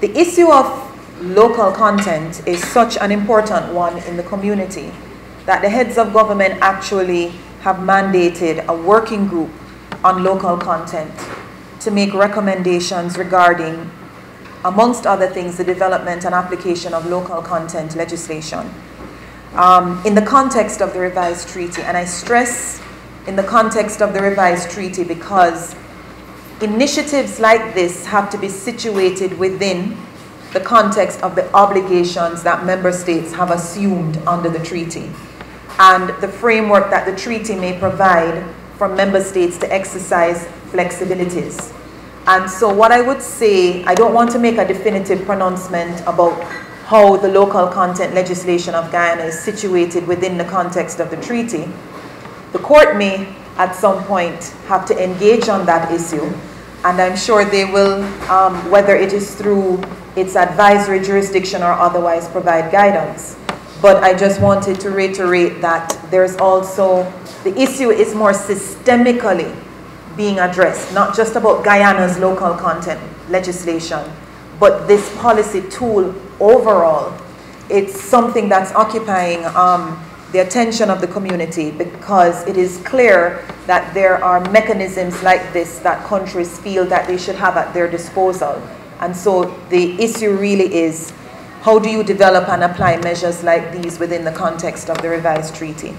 the issue of local content is such an important one in the community that the heads of government actually have mandated a working group on local content to make recommendations regarding, amongst other things, the development and application of local content legislation. Um, in the context of the revised treaty, and I stress in the context of the revised treaty because initiatives like this have to be situated within the context of the obligations that member states have assumed under the treaty and the framework that the treaty may provide for member states to exercise flexibilities. And so what I would say, I don't want to make a definitive pronouncement about how the local content legislation of Guyana is situated within the context of the treaty. The court may, at some point, have to engage on that issue, and I'm sure they will, um, whether it is through its advisory jurisdiction or otherwise, provide guidance. But I just wanted to reiterate that there's also, the issue is more systemically being addressed, not just about Guyana's local content legislation, but this policy tool overall. It's something that's occupying um, the attention of the community because it is clear that there are mechanisms like this that countries feel that they should have at their disposal. And so the issue really is how do you develop and apply measures like these within the context of the revised treaty?